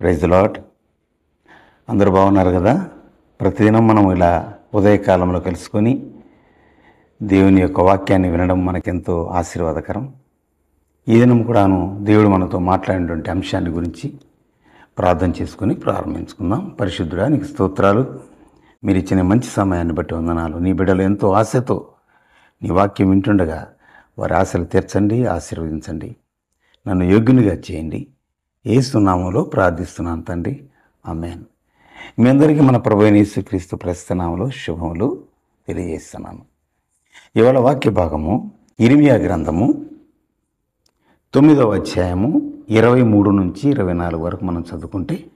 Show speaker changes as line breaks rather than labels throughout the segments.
Praise lot అందరూ బాగున్నారు కదా? ప్రతిదినం మనం ఇలా ఉదయకాలంలో కలుసుకొని దేవుని యొక్క వాక్యాన్ని వినడం మనకెంతో ఆశీర్వాదకరం. ఈ దినం కూడాను దేవుడు మనతో మాట్లాడినటువంటి అంశాన్ని గురించి ప్రార్థన చేసుకుని ప్రారంభించుకుందాం. పరిశుద్ధుడా నీకు స్తోత్రాలు. మీరు ఇచ్చిన మంచి సమయాన్ని బట్టి వందనాలు. నీ బిడ్డలు ఎంతో ఆశతో నీ వాక్యం వింటుండగా వారి ఆశలు తీర్చండి ఆశీర్వదించండి. నన్ను యోగ్యునిగా చేయండి. ఏసునామంలో ప్రార్థిస్తున్నాను తండ్రి. అమెన్ మీ అందరికీ మన ప్రభు యేసుక్రీస్తు ప్రస్తునామంలో శుభములు తెలియజేస్తున్నాను. ఇవాళ వాక్య భాగము ఇరిమియా గ్రంథము తొమ్మిదవ అధ్యాయము ఇరవై మూడు నుంచి ఇరవై నాలుగు వరకు మనం చదువుకుంటే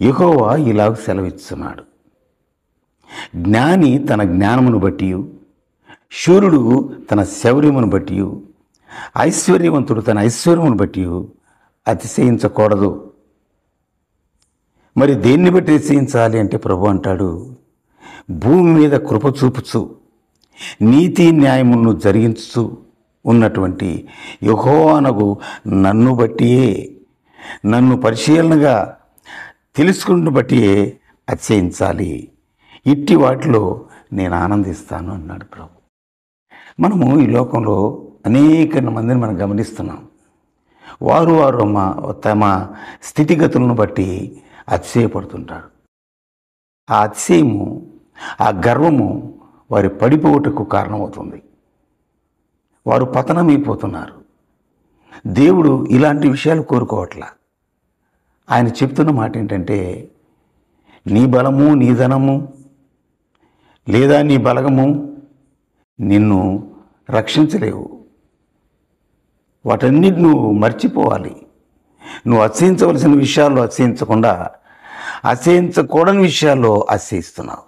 యెహోవా ఇలాగ సెలవిస్తున్నాడు జ్ఞాని తన జ్ఞానమును బట్టి శూరుడు తన శౌర్యమును బట్టి ఐశ్వర్యవంతుడు తన ఐశ్వర్యమును బట్టి అతిశయించకూడదు. మరి దేన్ని బట్టి అతిశయించాలి అంటే ప్రభు అంటాడు భూమి మీద కృప చూపుచు నీతి న్యాయమును జరిగించు ఉన్నటువంటి యహోవానగు నన్ను బట్టియే నన్ను పరిశీలనగా తెలుసుకుంటూ బట్టియే అతిశయించాలి. ఇట్టి వాటిలో నేను ఆనందిస్తాను అన్నాడు ప్రభు. మనము ఈ లోకంలో అనేక మందిని మనం గమనిస్తున్నాం. వారు వారు తమ స్థితిగతులను బట్టి అతిశయపడుతుంటారు. ఆ అతిశయము ఆ గర్వము వారి పడిపోవుటకు కారణమవుతుంది. వారు పతనమైపోతున్నారు. దేవుడు ఇలాంటి విషయాలు కోరుకోవట్లా. ఆయన చెప్తున్న మాట ఏంటంటే నీ బలము నీ ధనము లేదా నీ బలగము నిన్ను రక్షించలేవు. వాటన్నిటి నువ్వు మర్చిపోవాలి. నువ్వు అసహించవలసిన విషయాల్లో అసహించకుండా అసహించకూడని విషయాల్లో అసహిస్తున్నావు.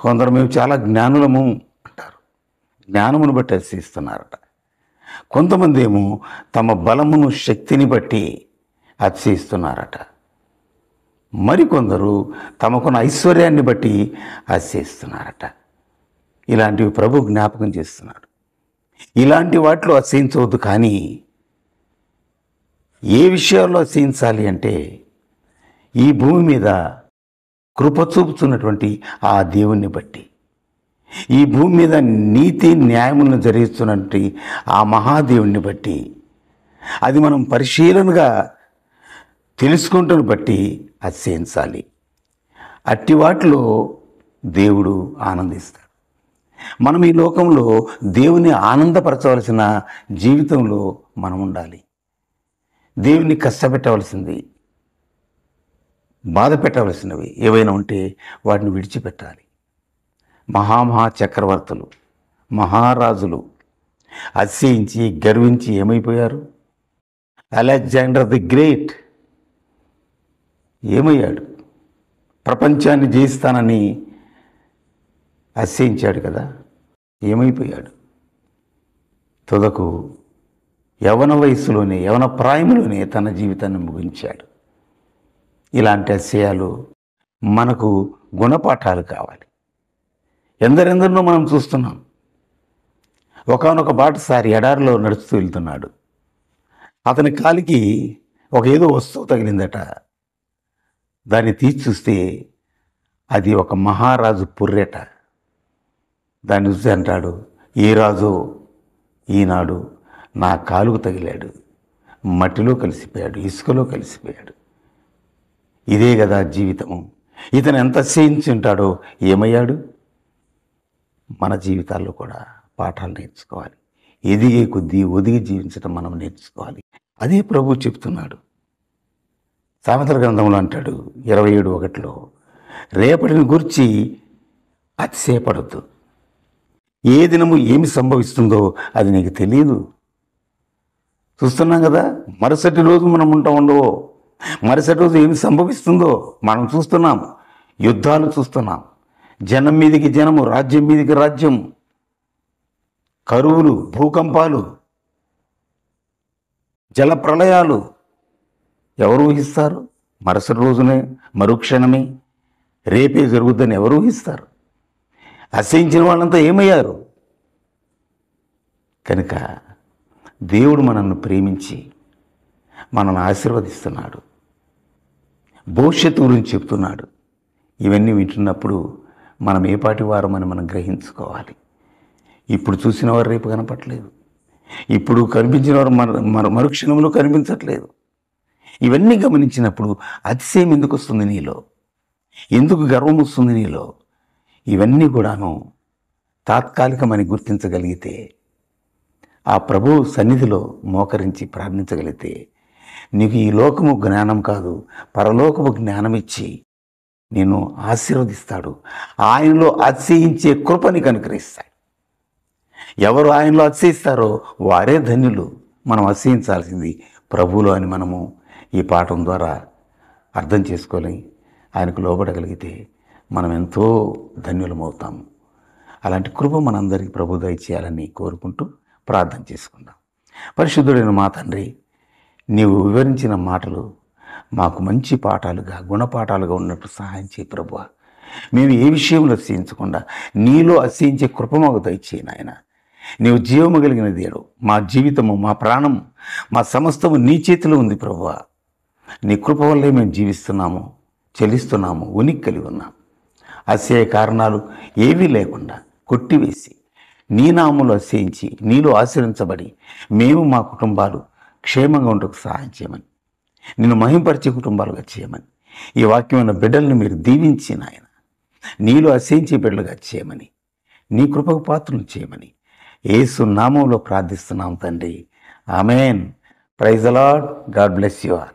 కొందరు మేము చాలా జ్ఞానులము అంటారు. జ్ఞానమును బట్టి అతిశయిస్తున్నారట కొంతమంది ఏమో తమ బలమును శక్తిని బట్టి అతిశయిస్తున్నారట మరికొందరు తమకున్న ఐశ్వర్యాన్ని బట్టి అతిశయిస్తున్నారట ఇలాంటివి ప్రభు జ్ఞాపకం చేస్తున్నాడు. ఇలాంటి వాటిలో అసహించవద్దు కానీ ఏ విషయాల్లో అసహించాలి అంటే ఈ భూమి మీద కృప చూపుతున్నటువంటి ఆ దేవుణ్ణి బట్టి. ఈ భూమి మీద నీతి న్యాయములను జరిగిస్తున్నటువంటి ఆ మహాదేవుణ్ణి బట్టి అది మనం పరిశీలనగా తెలుసుకుంటున్న బట్టి అసహించాలి. అట్టి వాటిలో దేవుడు ఆనందిస్తాడు. మనం ఈ లోకంలో దేవుని ఆనందపరచవలసిన జీవితంలో మనం ఉండాలి. దేవుని కష్టపెట్టవలసింది బాధ పెట్టవలసినవి ఏవైనా ఉంటే వాటిని విడిచిపెట్టాలి. మహామహా చక్రవర్తులు మహారాజులు అతిశయించి గర్వించి ఏమైపోయారు? అలెగ్జాండర్ ది గ్రేట్ ఏమయ్యాడు? ప్రపంచాన్ని జయిస్తానని అతిశయించాడు కదా. ఏమైపోయాడు? తుదకు యవన వయసులోనే యవన ప్రాయంలోనే తన జీవితాన్ని ముగించాడు. ఇలాంటి అశ్చయాలు మనకు గుణపాఠాలు కావాలి. ఎందరెందరినో మనం చూస్తున్నాం. ఒకనొక బాటసారి ఎడారిలో నడుస్తూ వెళ్తున్నాడు. అతని కాలికి ఒక ఏదో వస్తువు తగిలిందట. దాన్ని తీసి చూస్తే అది ఒక మహారాజు పుర్రెట. దాన్ని చూసి అంటాడు ఏ రాజు ఈనాడు నా కాలుకు తగిలాడు మట్టిలో కలిసిపోయాడు ఇసుకలో కలిసిపోయాడు. ఇదే కదా జీవితము. ఇతను ఎంత చేయించి ఉంటాడో ఏమయ్యాడు? మన జీవితాల్లో కూడా పాఠాలు నేర్చుకోవాలి. ఎదిగే కొద్దీ ఒదిగి జీవించడం మనం నేర్చుకోవాలి. అదే ప్రభు చెప్తున్నాడు. సామెతల గ్రంథంలో అంటాడు ఇరవై ఏడు ఒకటిలో రేపటిని గురించి అతిశయపడద్దు. ఏ దినము ఏమి సంభవిస్తుందో అది నీకు తెలియదు చూస్తున్నాం కదా మరుసటి రోజు మనం ఉంటా ఉండవో మరుసటి రోజు ఏమి సంభవిస్తుందో మనం చూస్తున్నాం యుద్ధాలు చూస్తున్నాం. జనం మీదికి జనము రాజ్యం మీదికి రాజ్యం. కరువులు భూకంపాలు జల ప్రళయాలు ఎవరు ఊహిస్తారు? మరుసటి రోజునే మరుక్షణమే రేపే జరుగుద్దని ఎవరు ఊహిస్తారు? అసహించిన వాళ్ళంతా ఏమయ్యారు? కనుక దేవుడు మనల్ని ప్రేమించి మనల్ని ఆశీర్వదిస్తున్నాడు. భవిష్యత్తు గురించి చెప్తున్నాడు. ఇవన్నీ వింటున్నప్పుడు మనం ఏ పాటి వారమని మనం గ్రహించుకోవాలి. ఇప్పుడు చూసిన వారు రేపు కనపట్లేదు ఇప్పుడు కనిపించిన వారు మరు మరుక్షణంలో కనిపించట్లేదు. ఇవన్నీ గమనించినప్పుడు అతిశయం ఎందుకు వస్తుంది నీలో? ఎందుకు గర్వం వస్తుంది నీలో? ఇవన్నీ కూడాను తాత్కాలికమని గుర్తించగలిగితే ఆ ప్రభు సన్నిధిలో మోకరించి ప్రార్థించగలిగితే నీకు ఈ లోకము జ్ఞానం కాదు పరలోకము జ్ఞానం ఇచ్చి నేను ఆశీర్వదిస్తాడు. ఆయనలో అతిశయించే కృపని కనుకరిస్తాడు. ఎవరు ఆయనలో అతిశయిస్తారో వారే ధన్యులు. మనం అతిశయించాల్సింది ప్రభువులో అని మనము ఈ పాఠం ద్వారా అర్థం చేసుకొని ఆయనకు లోబడగలిగితే మనం ఎంతో ధన్యులమవుతాము. అలాంటి కృప మనందరికీ ప్రభు దయచేయాలని కోరుకుంటూ ప్రార్థన చేసుకుందాం. పరిశుద్ధుడైన మా తండ్రి నీవు వివరించిన మాటలు మాకు మంచి పాఠాలుగా గుణపాఠాలుగా ఉన్నట్టు సహాయం చేయి ప్రభు మేము ఏ విషయంలో అసహించకుండా నీలో అసహించే కృప మాకు దయచేయి నాయన. నీవు జీవము కలిగిన దేడు మా జీవితము మా ప్రాణము మా సమస్తము నీ చేతిలో ఉంది ప్రభువ. నీ కృప వల్లే మేము జీవిస్తున్నాము చెల్లిస్తున్నాము ఉనికి కలిగి ఉన్నాము. అసహ్య కారణాలు ఏవీ లేకుండా కొట్టివేసి నీ నామములు అసహించి నీలో ఆశ్రయించబడి మేము మా కుటుంబాలు క్షేమంగా ఉండకు సహాయం చేయమని. నిన్ను మహింపరిచే కుటుంబాలుగా చేయమని. ఈ వాక్యమైన బిడ్డలను మీరు దీవించి నాయన. నీలో అసహించే బిడ్డలుగా చేయమని. నీ కృపకు పాత్రలు చేయమని. ఏసు నామంలో ప్రార్థిస్తున్నాం తండ్రి. ఆమెన్. ప్రైజ్ అలాడ్ గాడ్ బ్లెస్ యు ఆర్